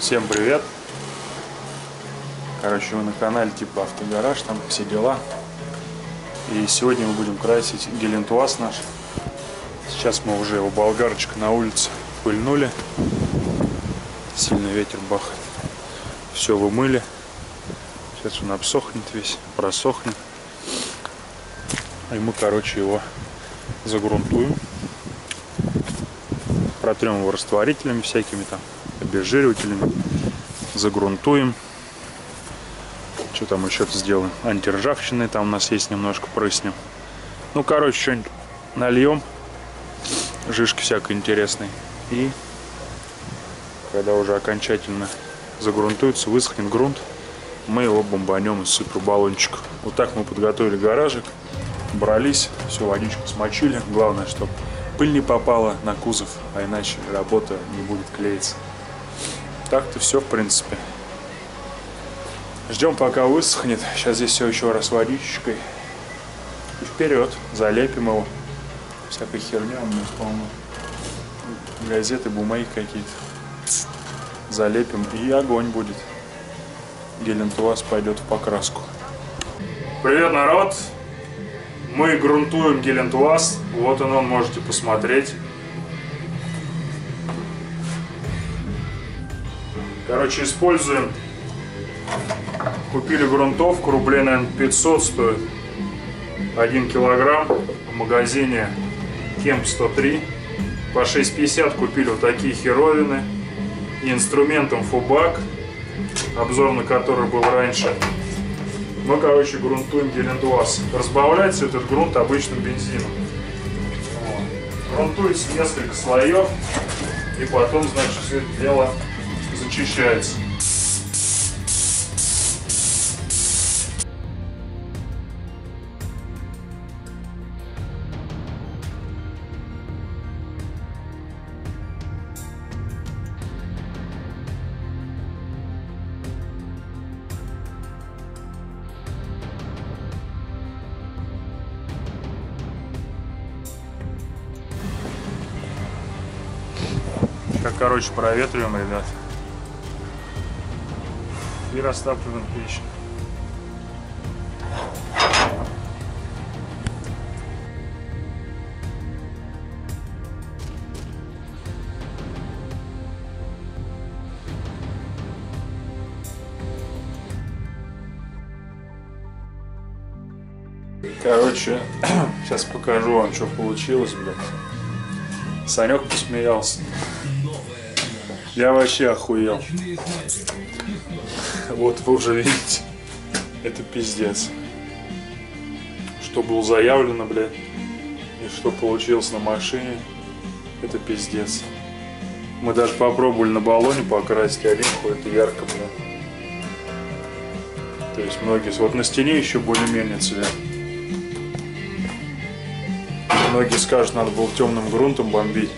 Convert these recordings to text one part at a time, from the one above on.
Всем привет! Короче, вы на канале типа Автогараж, там все дела. И сегодня мы будем красить гелентуаз наш. Сейчас мы уже его болгарочка на улице пыльнули. Сильный ветер бахает. Все вымыли. Сейчас он обсохнет весь, просохнет. И мы, короче, его загрунтуем. Протрем его растворителями всякими там, обезжиривателями. Загрунтуем. Что там еще сделаем? Антиржавчины там у нас есть немножко, прыснем. Ну, короче, что-нибудь нальем. Жишки всякой интересной. И когда уже окончательно загрунтуется, высохнет грунт, мы его бомбанем из супербаллончика. Вот так мы подготовили гаражик, брались, всю водичку смочили. Главное, чтобы пыль не попала на кузов, а иначе работа не будет клеиться. Так-то все, в принципе. Ждем, пока высохнет. Сейчас здесь все еще раз водичкой. И вперед, залепим его. Всякой херня у нас полно. Газеты, бумаги какие-то. Залепим и огонь будет. Гелентуаз пойдет в покраску. Привет, народ! Мы грунтуем гелентуаз. Вот он, он можете посмотреть. Короче, используем. Купили грунтовку, рублей, наверное, 500 стоит. 1 килограмм в магазине Кемп 103. По 6,50 купили вот такие херовины. И инструментом Фубак, обзор на который был раньше. Мы, короче, грунтуем гелендуаз. Разбавляется этот грунт обычным бензином. Вот. Грунтуется несколько слоев. И потом, значит, все это дело зачищается. Как, короче, проветриваем, ребят. И растапливаем печь. Короче, сейчас покажу вам, что получилось, блядь. Санек посмеялся. Я вообще охуел. Вот вы уже видите. Это пиздец. Что было заявлено, блядь. И что получилось на машине. Это пиздец. Мы даже попробовали на баллоне покрасить Олимпу. Это ярко, блядь. То есть многие... Вот на стене еще более-менее цвет. Многие скажут, надо было темным грунтом бомбить.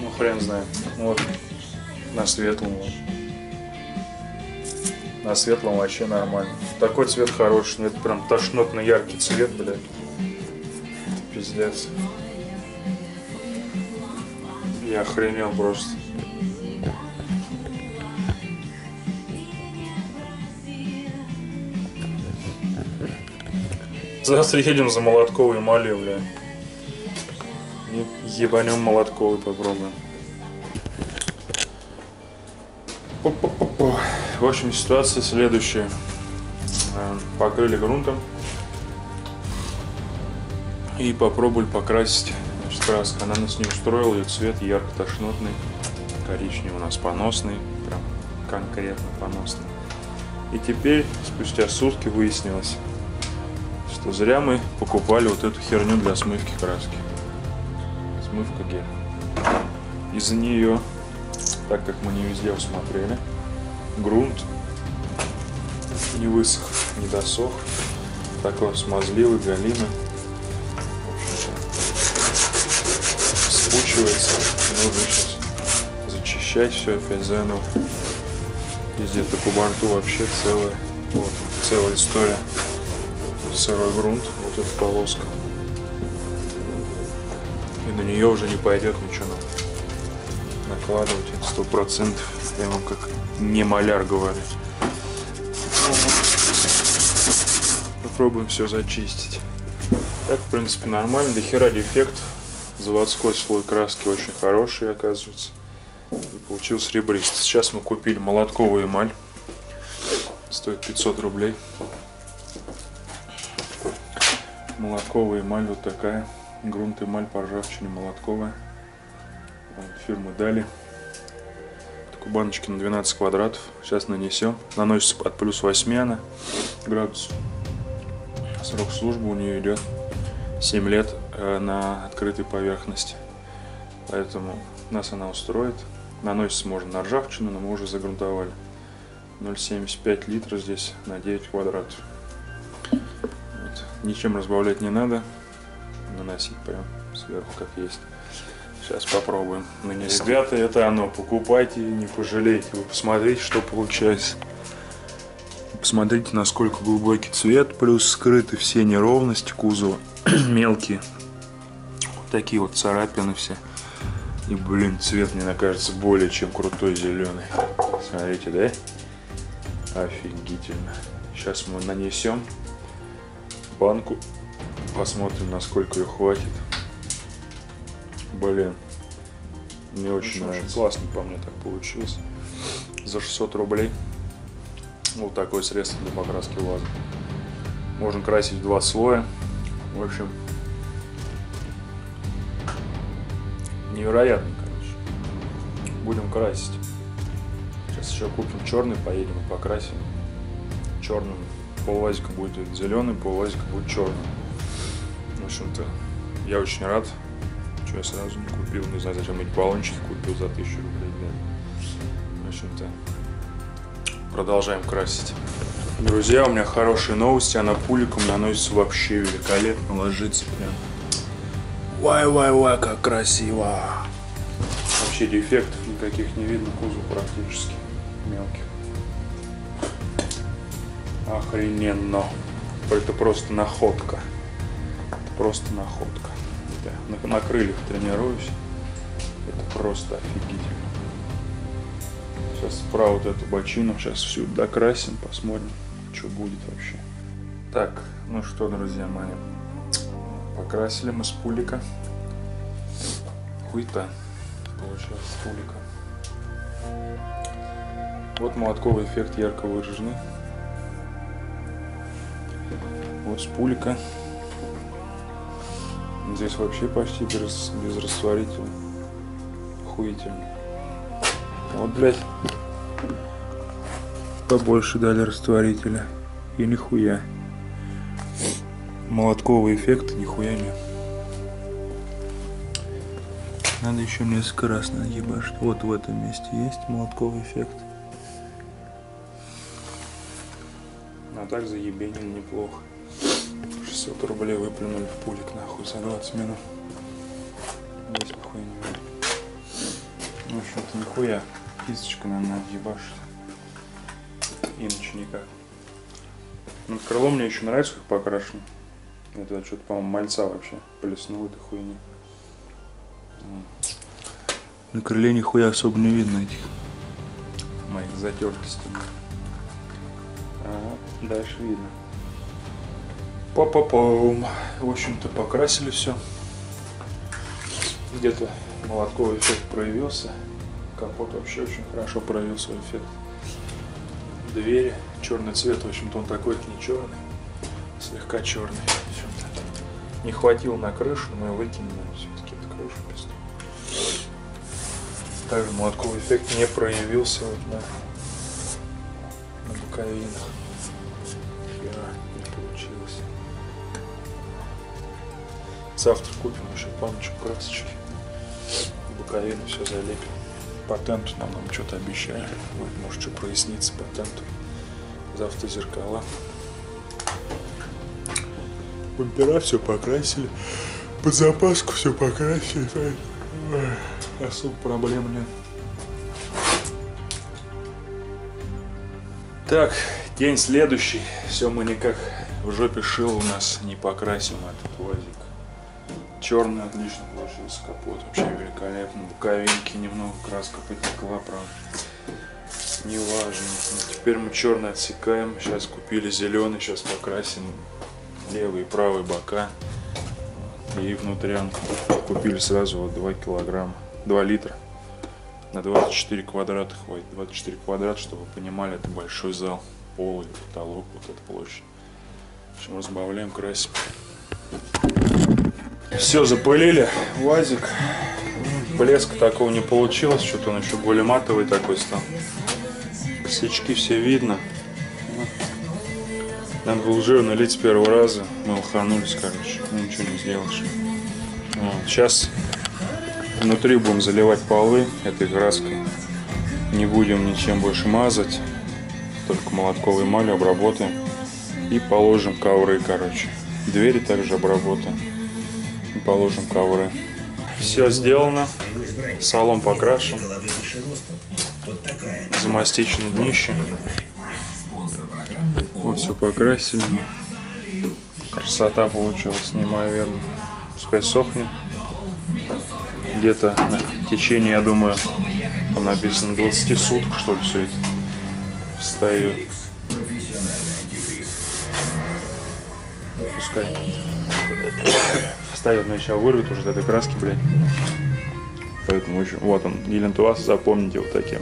Ну, хрен знает. Вот. На светлом. На светлом вообще нормально. Такой цвет хороший. Ну, это прям тошнотно яркий цвет, блядь. Пиздец. Я охренел просто. Завтра едем за Молотковой Мали, бля. И ебанем Молотковый попробуем. В общем, ситуация следующая. Э, Покрыли грунтом. И попробовали покрасить краска. Она нас не устроила, ее цвет ярко-тошнотный. Коричневый у нас поносный. Прям конкретно поносный. И теперь, спустя сутки, выяснилось, что зря мы покупали вот эту херню для смывки краски. Смывка гель. Из-за нее, так как мы не везде усмотрели, грунт не высох, не досох. Такой смазливый, галимый. Спучивается. Нужно сейчас зачищать все опять заново. Везде по кубанту вообще целая, вот, целая история. Сырой грунт, вот эта полоска. И на нее уже не пойдет ничего накладывать, это сто процентов. Я вам как не маляр говорю. Попробуем все зачистить. Так, в принципе, нормально. До хера дефект. Заводской слой краски очень хороший, оказывается. И получился ребристый. Сейчас мы купили молотковую эмаль. Стоит 500 рублей. Молотковая эмаль вот такая. Грунт эмаль по ржавчине молотковая. Фирмы Дали. Баночки на 12 квадратов. Сейчас нанесем. Наносится от плюс 8 она градусов. Срок службы у нее идет 7 лет э, на открытой поверхности. Поэтому нас она устроит. Наносится можно на ржавчину, но мы уже загрунтовали. 0,75 литра здесь на 9 квадратов. Вот. Ничем разбавлять не надо. Наносить прям сверху как есть. Сейчас попробуем нанести. Ребята, это оно. Покупайте, не пожалейте. Вы посмотрите, что получается. Посмотрите, насколько глубокий цвет, плюс скрыты все неровности кузова, мелкие. Вот такие вот царапины все. И, блин, цвет, мне кажется, более чем крутой зеленый. Смотрите, да? Офигительно. Сейчас мы нанесем банку. Посмотрим, насколько ее хватит. Блин. Мне очень, очень нравится. Классно по мне так получилось. За 600 рублей. Вот такое средство для покраски вазы. Можно красить два слоя. В общем, невероятно, короче. Будем красить. Сейчас еще купим черный, поедем и покрасим. Черным полвазика будет зеленый, полвазика будет черный. В общем-то, я очень рад. Что я сразу не купил, не знаю, зачем эти баллончики купил за тысячу рублей. Да. В общем-то, продолжаем красить. Друзья, у меня хорошие новости, она пуликом наносится вообще великолепно, ложится прям. Вай-вай-вай, как красиво! Вообще дефектов никаких не видно, кузов практически мелких. Охрененно. Это просто находка. Это просто находка. Да. На, на крыльях тренируюсь. Это просто офигительно. Сейчас справа вот эту бочину, сейчас всю докрасим, посмотрим, что будет вообще. Так, ну что, друзья мои, покрасили мы с пулика. Хуйта получилось с пулика. Вот молотковый эффект ярко выраженный. Вот с пулика. Здесь вообще почти без, без растворителя. Охуительно. Вот, блядь. Побольше дали растворителя. И нихуя. Молотковый эффект, нихуя нет. Надо еще несколько раз наебашить. Вот в этом месте есть молотковый эффект. А так заебенин неплохо. 600 рублей выплюнули в пулик нахуй за 20 минут. Здесь нихуя не видно. В общем-то нихуя. Кисточка, наверное, надо ебашить. Иначе никак. Ну, крыло мне еще нравится, как покрашено. Это что-то, по-моему, мальца вообще плеснул этой хуйни. На крыле нихуя особо не видно этих моих затертостей. Ага, дальше видно. Па-па-пам. В общем-то, покрасили все. Где-то молотковый эффект проявился. Капот вообще очень хорошо проявил свой эффект. Двери, черный цвет, в общем-то он такой не черный, слегка черный. Не хватило на крышу, но выкинули все-таки эту крышу Также молотковый эффект не проявился вот на, на боковинах. Завтра купим еще баночку красочки. Боковину все залепим патенту нам, нам что-то обещали. Вот, может, что прояснится патенту. Завтра зеркала. Бампера все покрасили. Под запаску все покрасили. Особо проблем нет. Так, день следующий. Все мы никак в жопе шил у нас не покрасим этот УАЗик. Черный отлично получился капот, вообще великолепно. Буковинки немного краска потекла, правда. неважно. Теперь мы черный отсекаем. Сейчас купили зеленый, сейчас покрасим левый и правый бока. И внутрянку. Купили сразу вот 2 килограмма, 2 литра. На 24 квадрата хватит. 24 квадрата, чтобы вы понимали, это большой зал. Пол и потолок, вот эта площадь. В общем, разбавляем, красим. Все, запылили. Вазик. Блеска такого не получилось. Что-то он еще более матовый такой стал. Косячки все видно. Надо было жир налить с первого раза. Мы лоханулись, короче. Ну, ничего не сделаешь. Вот. Сейчас внутри будем заливать полы этой краской. Не будем ничем больше мазать. Только молотковой эмалью обработаем. И положим ковры, короче. Двери также обработаем. Положим ковры. Все сделано. Салон покрашен. Замастичено днище. Вот все покрасили. Красота получилась, снимаю верно. Пускай сохнет. Где-то в течение, я думаю, там написано 20 суток, что ли, все это встает. Пускай. Встает, но сейчас вырвет уже этой краски, блядь. Поэтому еще, вот он, Гелентуаз, запомните вот таким.